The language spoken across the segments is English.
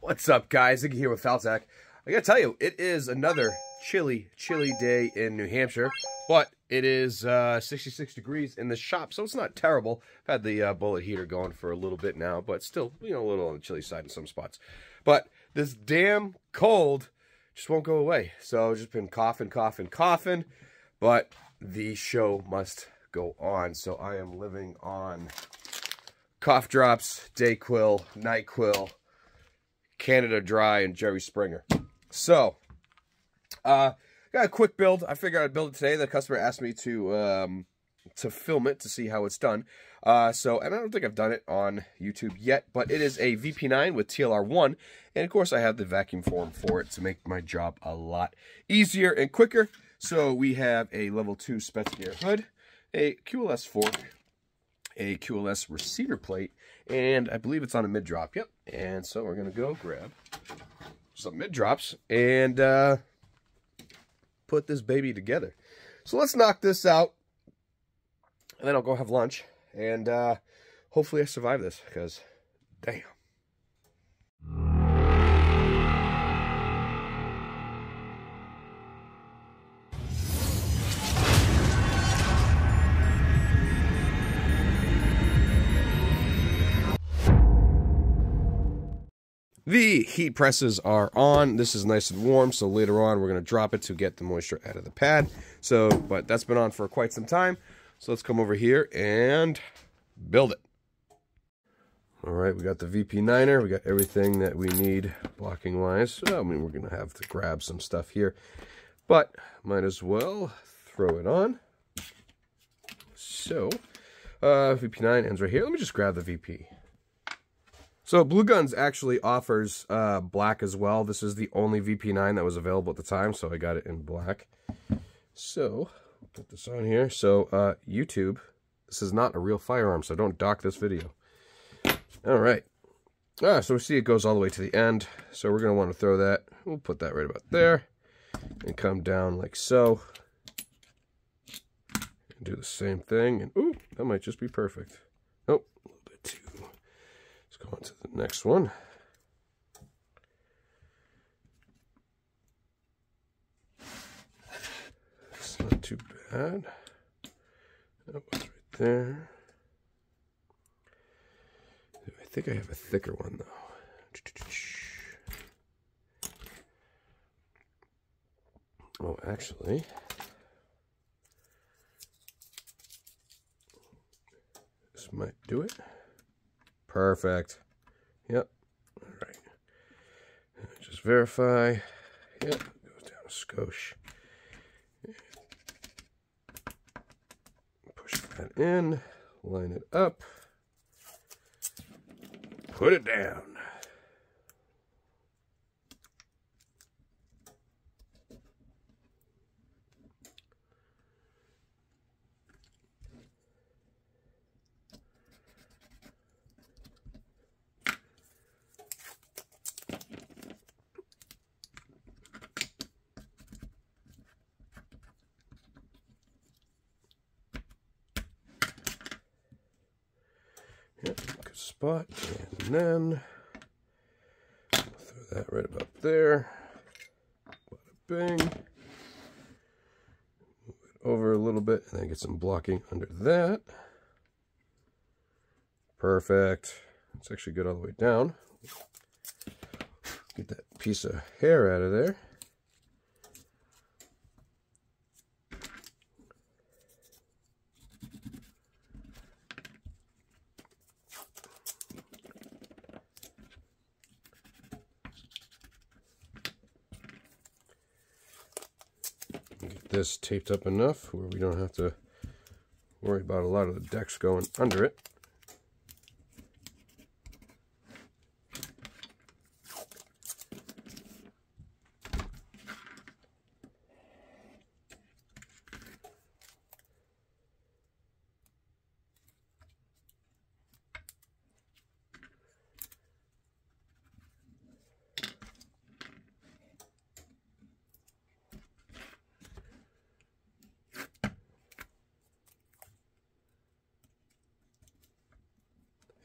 What's up, guys? Ziggy here with FalTac. I gotta tell you, it is another chilly, chilly day in New Hampshire, but it is uh, 66 degrees in the shop, so it's not terrible. I've had the uh, bullet heater going for a little bit now, but still, you know, a little on the chilly side in some spots. But this damn cold just won't go away. So I've just been coughing, coughing, coughing, but the show must go on. So I am living on cough drops, Dayquil, NyQuil, Canada Dry, and Jerry Springer. So, uh, got a quick build. I figured I'd build it today. The customer asked me to um, to film it to see how it's done. Uh, so, and I don't think I've done it on YouTube yet, but it is a VP9 with TLR1. And of course, I have the vacuum form for it to make my job a lot easier and quicker. So we have a level 2 Spetsgear hood, a QLS fork, a QLS receiver plate, and I believe it's on a mid drop. Yep. And so we're going to go grab some mid drops and uh, put this baby together. So let's knock this out, and then I'll go have lunch, and uh, hopefully I survive this, because damn. The heat presses are on. This is nice and warm, so later on we're going to drop it to get the moisture out of the pad. So, but that's been on for quite some time. So let's come over here and build it. All right, we got the VP9er. We got everything that we need blocking wise. So, I mean, we're going to have to grab some stuff here, but might as well throw it on. So, uh, VP9 ends right here. Let me just grab the VP. So Blue Guns actually offers uh, black as well. This is the only VP9 that was available at the time, so I got it in black. So, put this on here. So, uh, YouTube, this is not a real firearm, so don't dock this video. All right. Ah, so we see it goes all the way to the end. So we're going to want to throw that. We'll put that right about there. And come down like so. And do the same thing. And, ooh, that might just be perfect. Oh, a little bit too go on to the next one. It's not too bad. That was right there. I think I have a thicker one though. Oh, actually, this might do it. Perfect. Yep. All right. Just verify. Yep. Goes down a skosh. Push that in. Line it up. Put it down. Yep, good spot. And then throw that right about there. Bada bing. Move it over a little bit and then get some blocking under that. Perfect. It's actually good all the way down. Get that piece of hair out of there. This taped up enough where we don't have to worry about a lot of the decks going under it.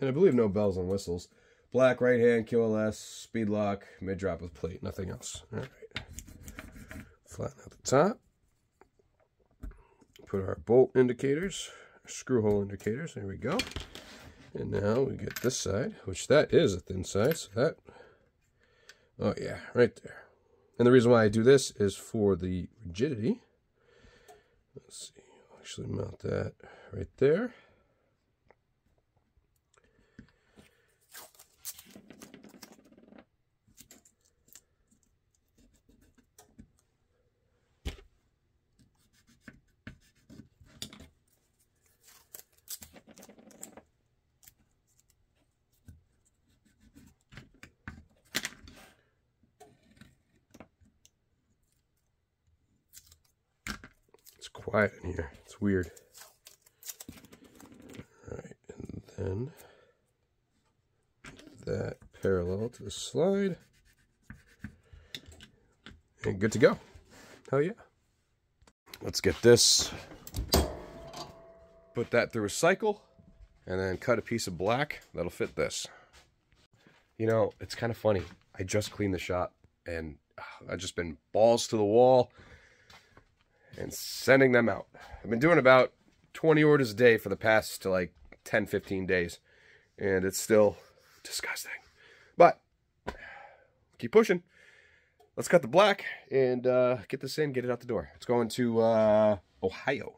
And I believe no bells and whistles. Black right hand, QLS, speed lock, mid drop with plate, nothing else. All right. Flatten out the top. Put our bolt indicators, screw hole indicators. There we go. And now we get this side, which that is a thin side. So that, oh yeah, right there. And the reason why I do this is for the rigidity. Let's see, I'll actually mount that right there. Quiet in here. It's weird. Alright, and then that parallel to the slide. And good to go. Hell yeah. Let's get this. Put that through a cycle and then cut a piece of black that'll fit this. You know, it's kind of funny. I just cleaned the shop and uh, I've just been balls to the wall and sending them out. I've been doing about 20 orders a day for the past like 10, 15 days. And it's still disgusting. But keep pushing. Let's cut the black and uh, get this in, get it out the door. It's going to uh, Ohio.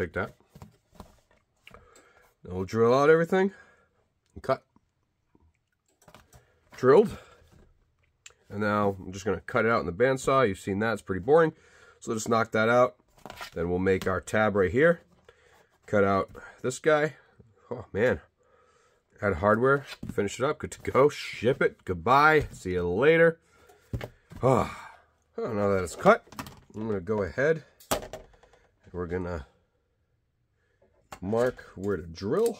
Take that. Now we'll drill out everything and cut. Drilled. And now I'm just going to cut it out in the bandsaw. You've seen that. It's pretty boring. So just knock that out. Then we'll make our tab right here. Cut out this guy. Oh, man. Add hardware. Finish it up. Good to go. Ship it. Goodbye. See you later. Oh, oh now that it's cut, I'm going to go ahead. We're going to mark where to drill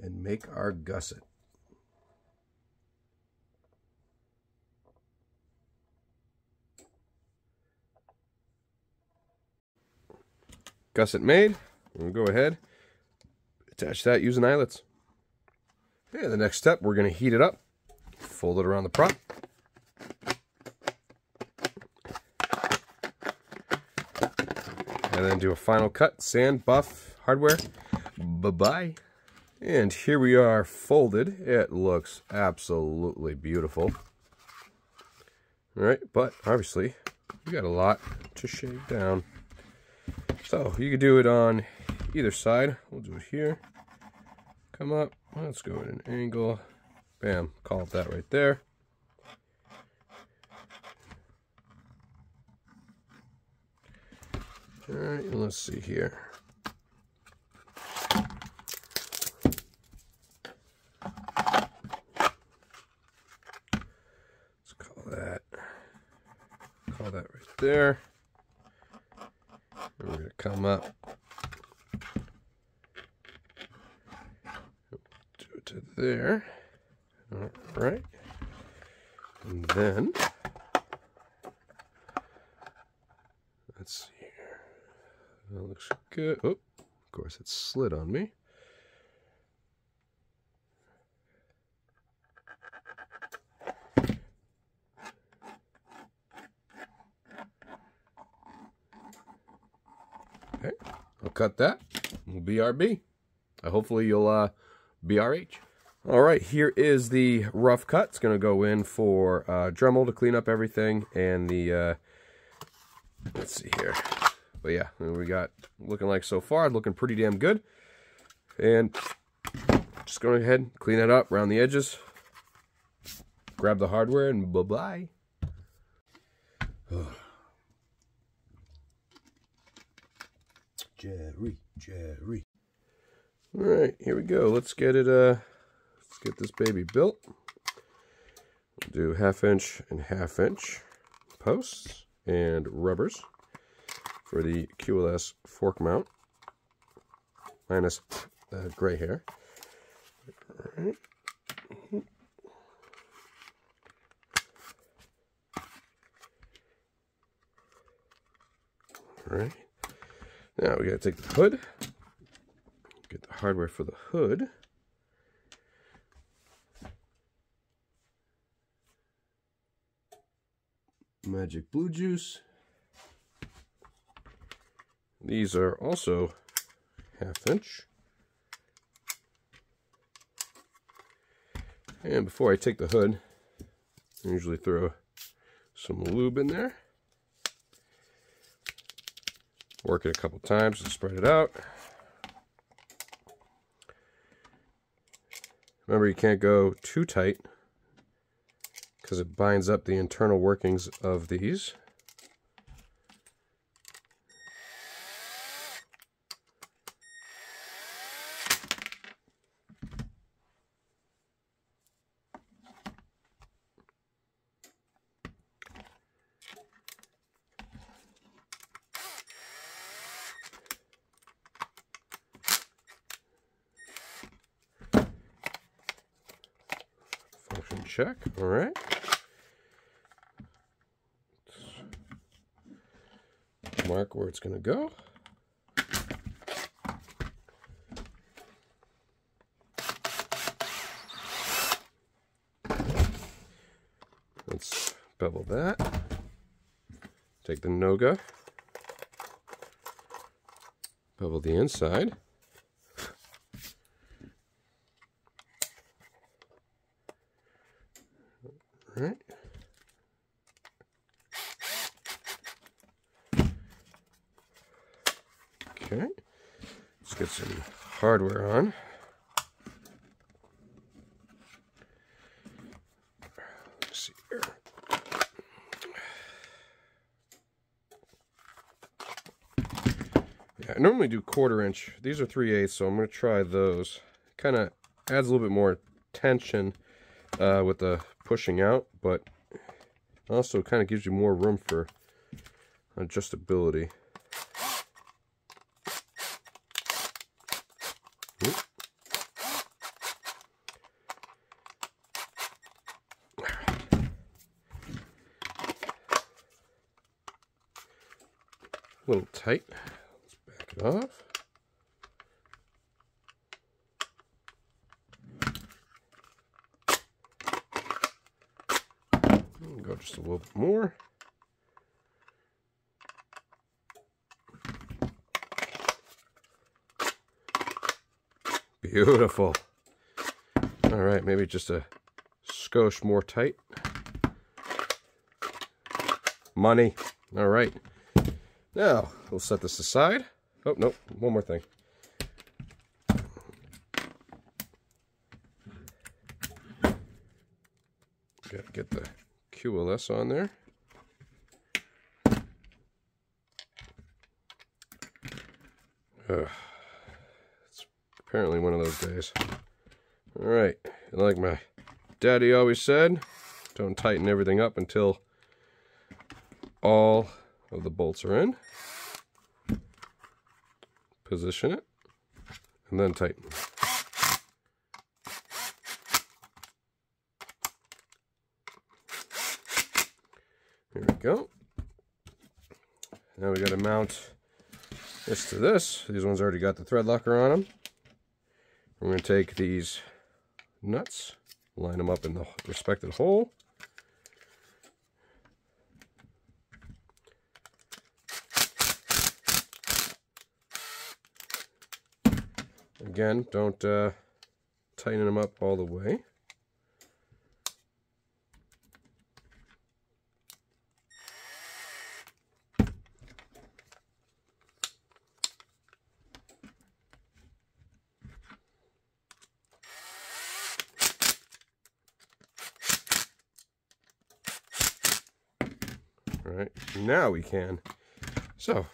and make our gusset. Gusset made. We'll go ahead, attach that using eyelets. Okay, the next step, we're going to heat it up, fold it around the prop. And then do a final cut, sand, buff, hardware. Bye-bye. And here we are folded. It looks absolutely beautiful. All right, but obviously we got a lot to shave down. So you could do it on either side. We'll do it here. Come up. Let's go at an angle. Bam. Call it that right there. All right, let's see here. Let's call that, call that right there. And we're gonna come up. Do it to there. All right. And then, let's see. That looks good. Oh, of course it slid on me. Okay, I'll cut that. We'll BRB. Uh, hopefully you'll uh, BRH. All right, here is the rough cut. It's going to go in for uh, Dremel to clean up everything and the, uh, let's see here, but yeah, we got looking like so far, looking pretty damn good. And just going ahead, clean that up around the edges, grab the hardware, and bye-bye. Jerry, Jerry. All right, here we go. Let's get it, uh, let's get this baby built. We'll do half inch and half inch posts and rubbers for the QLS fork mount, minus uh, gray hair. All right. Now we gotta take the hood, get the hardware for the hood. Magic Blue Juice. These are also half inch. And before I take the hood, I usually throw some lube in there. Work it a couple times and spread it out. Remember, you can't go too tight because it binds up the internal workings of these. Check, all right. Mark where it's going to go. Let's bevel that. Take the Noga. Bevel the inside. Right. Okay. Let's get some hardware on. Let's see here. Yeah, I normally do quarter inch. These are 3 eighths, so I'm going to try those. Kind of adds a little bit more tension uh, with the pushing out, but also kind of gives you more room for adjustability. A little tight. Let's back it off. Go just a little bit more. Beautiful. All right, maybe just a skosh more tight. Money. All right. Now, we'll set this aside. Oh, nope, one more thing. Got to get the QLS on there. it's apparently one of those days. All right, like my daddy always said, don't tighten everything up until all of the bolts are in. Position it, and then tighten. Here we go. Now we got to mount this to this. These ones already got the thread locker on them. We're going to take these nuts, line them up in the respected hole. Again, don't uh, tighten them up all the way. Now we can. So,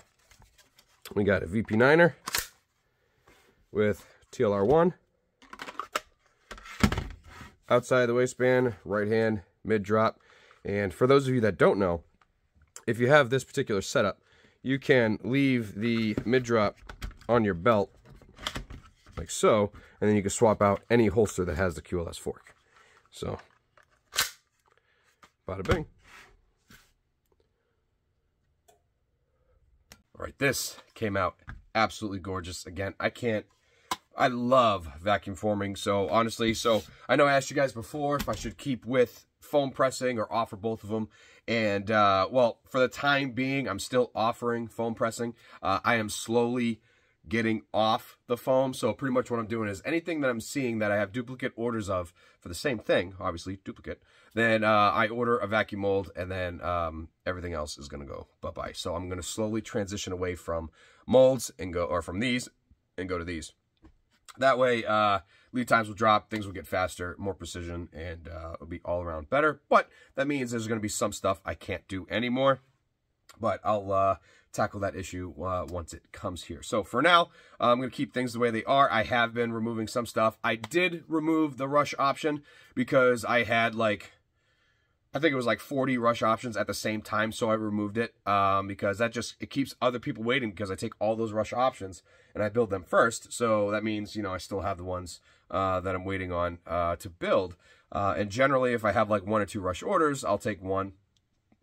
we got a VP9er with TLR1. Outside the waistband, right hand, mid drop. And for those of you that don't know, if you have this particular setup, you can leave the mid drop on your belt like so, and then you can swap out any holster that has the QLS fork. So, bada bing. Right, this came out absolutely gorgeous. Again, I can't, I love vacuum forming. So honestly, so I know I asked you guys before if I should keep with foam pressing or offer both of them. And, uh, well, for the time being, I'm still offering foam pressing. Uh, I am slowly getting off the foam. So pretty much what I'm doing is anything that I'm seeing that I have duplicate orders of for the same thing, obviously duplicate, then uh, I order a vacuum mold and then um, everything else is going to go bye-bye. So I'm going to slowly transition away from molds and go, or from these and go to these. That way, uh, lead times will drop, things will get faster, more precision, and uh, it'll be all around better. But that means there's going to be some stuff I can't do anymore. But I'll uh, tackle that issue uh, once it comes here. So for now, I'm going to keep things the way they are. I have been removing some stuff. I did remove the rush option because I had like I think it was like 40 rush options at the same time, so I removed it um, because that just, it keeps other people waiting because I take all those rush options and I build them first. So that means, you know, I still have the ones uh, that I'm waiting on uh, to build. Uh, and generally, if I have like one or two rush orders, I'll take one,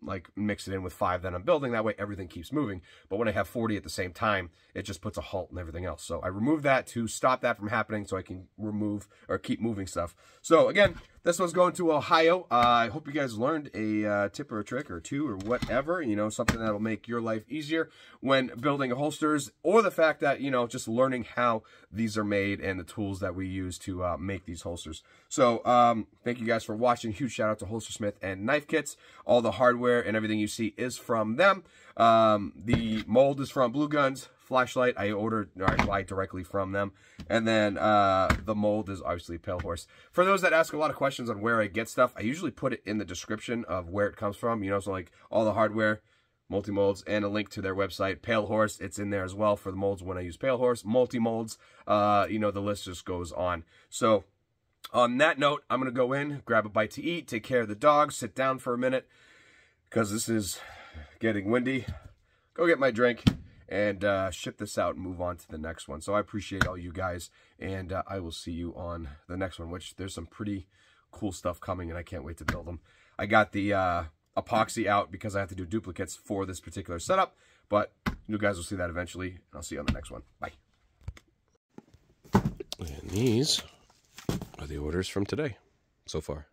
like mix it in with five that I'm building. That way everything keeps moving. But when I have 40 at the same time, it just puts a halt and everything else. So I removed that to stop that from happening so I can remove or keep moving stuff. So again, this one's going to Ohio. Uh, I hope you guys learned a uh, tip or a trick or two or whatever, you know, something that'll make your life easier when building holsters or the fact that, you know, just learning how these are made and the tools that we use to uh, make these holsters. So um, thank you guys for watching. Huge shout out to Holstersmith and Knife Kits. All the hardware and everything you see is from them. Um, the mold is from Blue Guns flashlight I ordered, or I buy directly from them. And then uh, the mold is obviously Pale Horse. For those that ask a lot of questions on where I get stuff, I usually put it in the description of where it comes from. You know, so like all the hardware, multi-molds, and a link to their website, Pale Horse. It's in there as well for the molds when I use Pale Horse. Multi-molds, uh, you know, the list just goes on. So on that note, I'm going to go in, grab a bite to eat, take care of the dogs, sit down for a minute, because this is getting windy. Go get my drink and uh, ship this out and move on to the next one. So I appreciate all you guys, and uh, I will see you on the next one, which there's some pretty cool stuff coming, and I can't wait to build them. I got the uh, epoxy out because I have to do duplicates for this particular setup, but you guys will see that eventually, and I'll see you on the next one. Bye. And these are the orders from today so far.